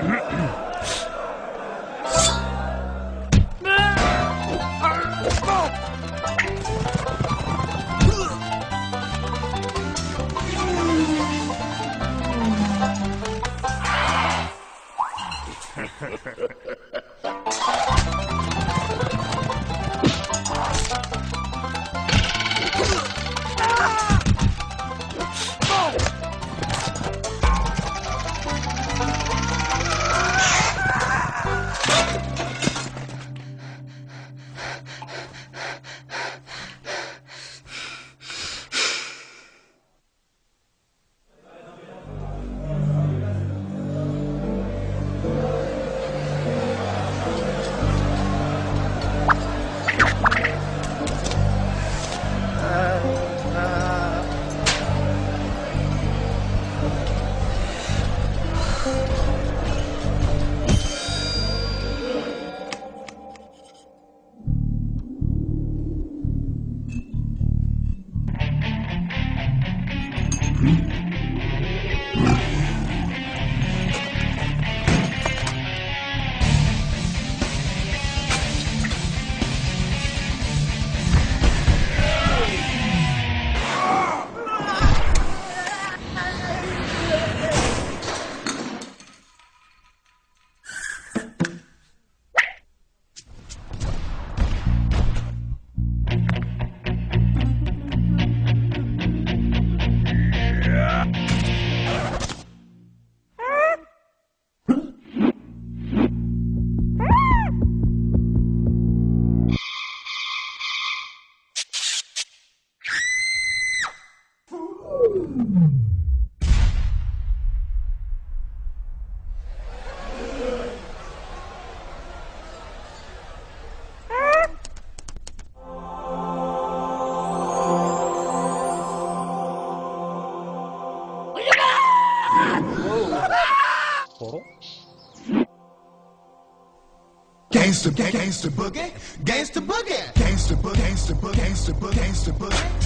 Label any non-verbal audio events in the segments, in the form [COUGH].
Mm-hmm. [COUGHS] Hmm? Gangsta gangsta boogie, gangsta boogie, gangsta boogie, gangsta boogie, gangsta boogie,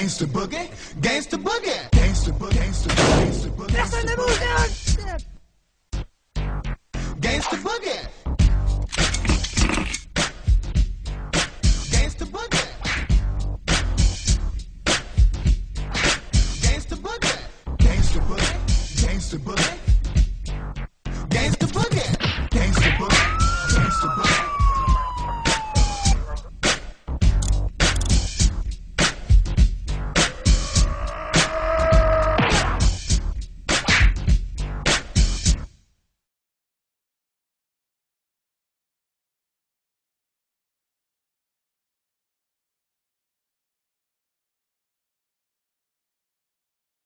Gangsta boogie, gangsta boogie, gangsta boogie, gangsta boogie, boogie. Personne ne bouge là. Gangsta boogie. Gangsta boogie. Gangsta boogie. Gangsta boogie. Gangsta boogie.